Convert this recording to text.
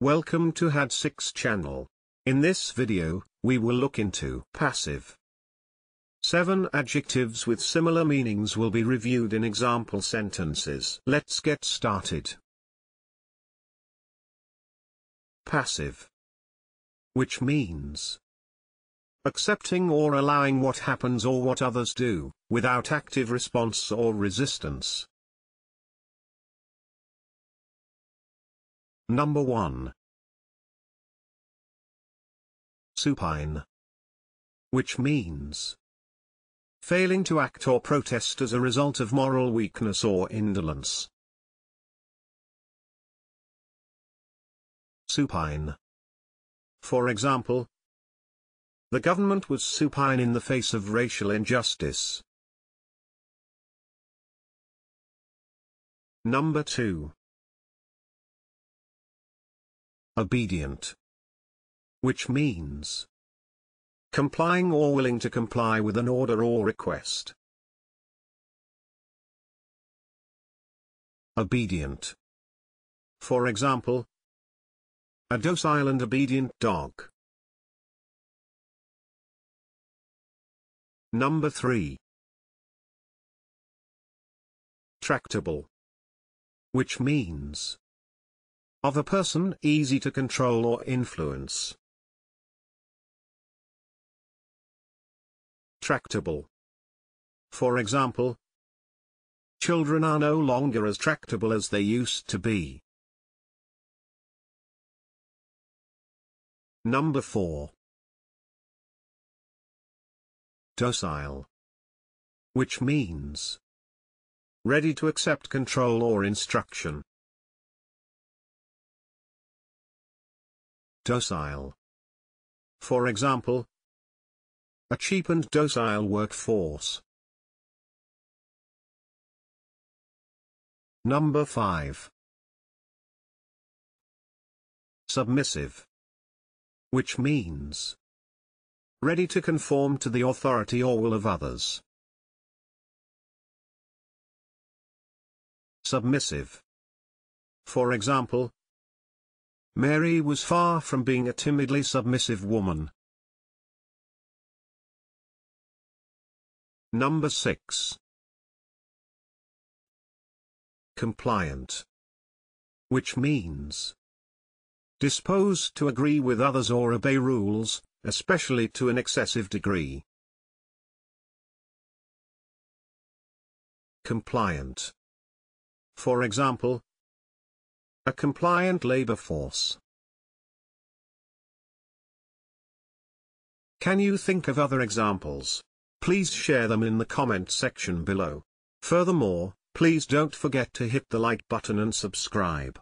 Welcome to HAD6 channel. In this video, we will look into passive. Seven adjectives with similar meanings will be reviewed in example sentences. Let's get started. Passive. Which means accepting or allowing what happens or what others do, without active response or resistance. Number 1. Supine. Which means failing to act or protest as a result of moral weakness or indolence. Supine. For example, the government was supine in the face of racial injustice. Number 2. Obedient. Which means complying or willing to comply with an order or request. Obedient. For example, a docile and obedient dog. Number 3. Tractable. Which means of a person easy to control or influence. Tractable. For example, children are no longer as tractable as they used to be. Number 4. Docile. Which means ready to accept control or instruction. Docile. For example, a cheap and docile workforce. Number 5. Submissive. Which means ready to conform to the authority or will of others. Submissive. For example, Mary was far from being a timidly submissive woman. Number 6. Compliant. Which means disposed to agree with others or obey rules, especially to an excessive degree. Compliant. For example, a compliant labor force. Can you think of other examples? Please share them in the comment section below. Furthermore, please don't forget to hit the like button and subscribe.